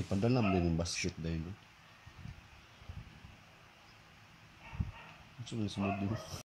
Ipadalam din yung basket dahil. no? Gusto mo sunod din.